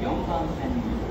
4番線に。